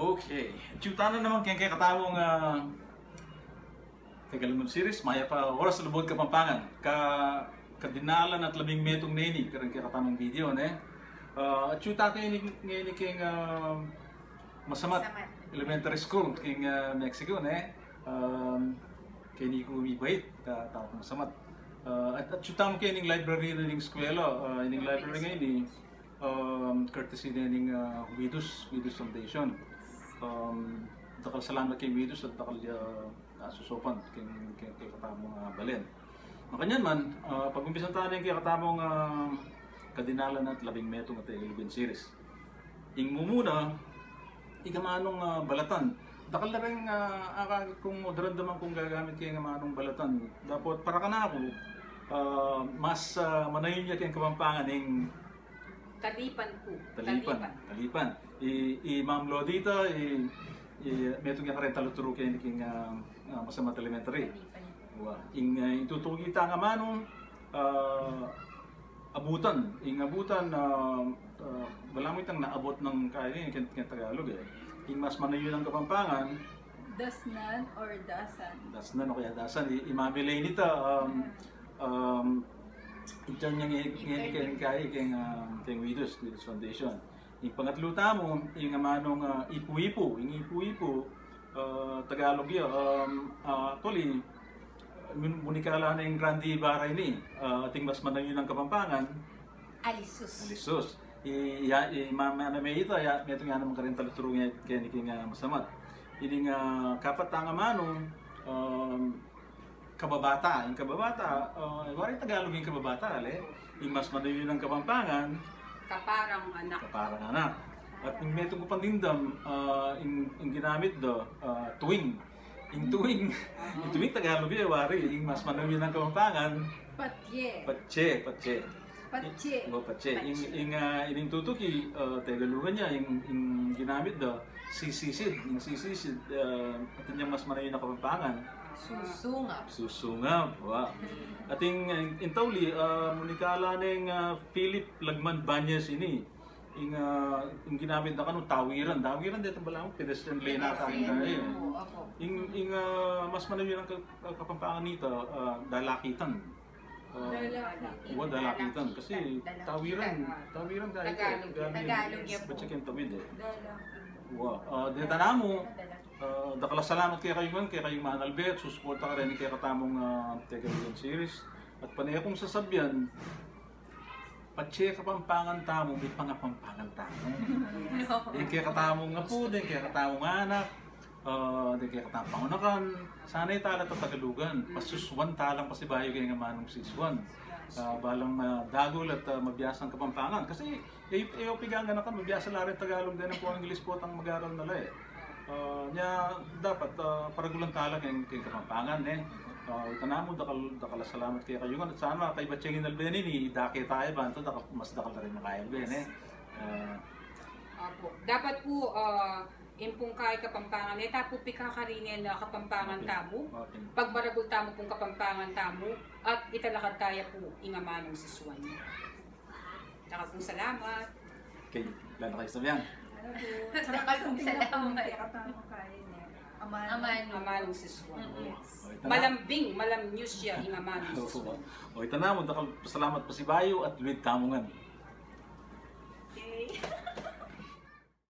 Okay. Chuta na naman kaya kaya katawang uh, Tagalimod series, maya pa oras sa lubod kapampangan. Ka kadinalan at labing metong neni, karang kaya katamang video, ne? Uh, chuta kayo ni, ni king uh, masamat, elementary school, king uh, Mexico, ne? Um, kaya ni ko umibait, ka tao ko masamat. Uh, at, at chuta mo kayo ning library na ning eskwela, uh, ning library ngayon um, courtesy na ning uh, Widows, Widows Foundation. Um, dakal salamat kay Widows at dakal uh, nasusopan kay, kay, kay katamong uh, balen. Makanyan man, uh, pag-umpisan tayo kay katamong uh, kadinalan at labing metong at Ilibin series. Ing mo muna, igamanong uh, balatan. Dakal na rin uh, aka kung daramdaman kung gagamit kayo ng manong balatan. Dapat para ka na ako, uh, mas uh, manayon niya kayong kapampangan ng Talipan po. Talipan. Talipan. I, i Ma'am Lodita, i, i metong nga karen taluturo kay king uh, uh, masama elementary. Wa. Ing uh, itutugita nga manong uh, abutan. Ing abutan uh, uh, wala mo itang naabot ng kaya ni kin kin Tagalog eh. Ing mas manayo ng kapampangan, Dasnan or dasan? das na no kaya dasan i, imamilay nita um, um, Diyan niya ngayon kaya kaya kay kay Widows, Widows Foundation. Yung pangatlo tamo, yung amanong uh, ipu-ipu, yung ipu-ipu, uh, Tagalog yun, um, uh, actually, munikala na yung Grandi Baray ni, uh, ating mas manayon ng Kapampangan, Alisus. Alisos. I, ya, i, mama na may ito, ya, may ito nga naman karin taluturo nga kaya ni King uh, Masamat. Ini nga kapat nga manong, um, kababata, yung kababata, uh, wari Tagalog yung kababata, ale, yung mas madayo ng kapampangan, Kaparang anak. kaparang anak. At yung metong kupandindam, uh, yung, yung ginamit do, uh, tuwing. Yung tuwing, yung tuwing Tagalog yung wari, yung mas madayo ng kapampangan, Patye. patse, patse. Patye. Oh, patse. Yung, yung, uh, yung tutuki, uh, Tagalugan niya, yung, yung ginamit do, sisisid, yung sisisid, uh, at yung mas madayo ng kapampangan, Susungap. Susungab, wa. Ating uh, intawli, uh, munikala ng uh, Philip Lagman Banyes ini. Ing, uh, ing ginamit na kanu tawiran. Tawiran dito ba lang? Pedestrian lane na tayo na eh. Ing, ing uh, mas manawin ang ka- kapampangan nito, uh, dalakitan. Uh, Dalaki. Wa dalakitan kasi tawiran, tawiran kahit Tagalog. Tagalog yan po. Bachekin tawid eh. Wa, uh, dito na mo, Uh, dakala salamat kay kayo man, kay kayo man Albert, susuporta ka rin kay katamong uh, Tegalian series. At panay akong sasabyan, patse kapampangan tamo, may pangapampangan tamo. Di kay katamong nga po, di kay katamong anak, uh, di kay katamong pangunakan. Sana'y tala ta Tagalugan, pasuswan talang pasibayo kay nga manong siswan. Uh, balang uh, dagol at uh, mabiyasang kapampangan. Kasi ay ay pigangan na kan mabiyasa la Tagalog din ang English po ang mag-aral nila eh. Uh, nya dapat uh, paragulang talang yung kay kapampangan eh. Uh, kanamo dakal dakal salamat kay kayo at sana kay Batchengin Albeni ni dake tayo ba ito dakal mas dakal na rin makaya ben eh. Uh, Opo. Dapat po, uh, impong kay kapampangan, eta po pikakaringen na kapampangan tamo. okay. Pagbaragol tamo pong kapampangan tamo, at italakad kaya po ingamanong siswan. Saka po salamat. Okay, lalo kayo sabihan. Kong salamat. Katama kayo niya. Aman. Aman. Ingamanong siswan. Yes. Malambing, malam news siya ingamanong Oo. siswan. O ito na mo, dakal salamat pa si Bayo at Luid Tamungan.